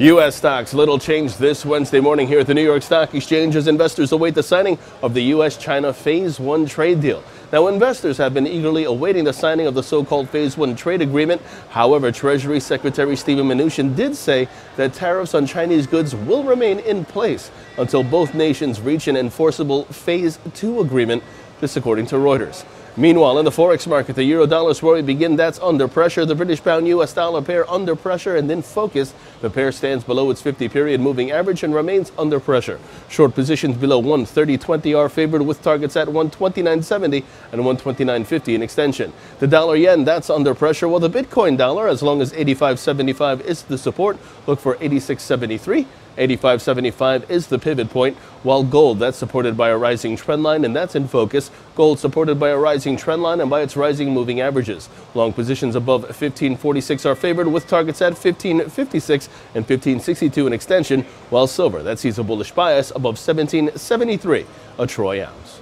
U.S. stocks, little change this Wednesday morning here at the New York Stock Exchange as investors await the signing of the U.S. China Phase 1 trade deal. Now, investors have been eagerly awaiting the signing of the so called Phase 1 trade agreement. However, Treasury Secretary Steven Mnuchin did say that tariffs on Chinese goods will remain in place until both nations reach an enforceable Phase 2 agreement, this according to Reuters. Meanwhile, in the forex market, the euro dollar where we begin. That's under pressure. The British pound US dollar pair under pressure and then focus. The pair stands below its 50 period moving average and remains under pressure. Short positions below 130.20 are favored with targets at 129.70 and 129.50 in extension. The dollar yen, that's under pressure, while the Bitcoin dollar, as long as 85.75 is the support, look for 86.73. 85.75 is the pivot point, while gold, that's supported by a rising trend line, and that's in focus. Gold supported by a rising trend line and by its rising moving averages. Long positions above 1546 are favored with targets at 1556 and 1562 in extension, while silver, that sees a bullish bias above 1773 a troy ounce.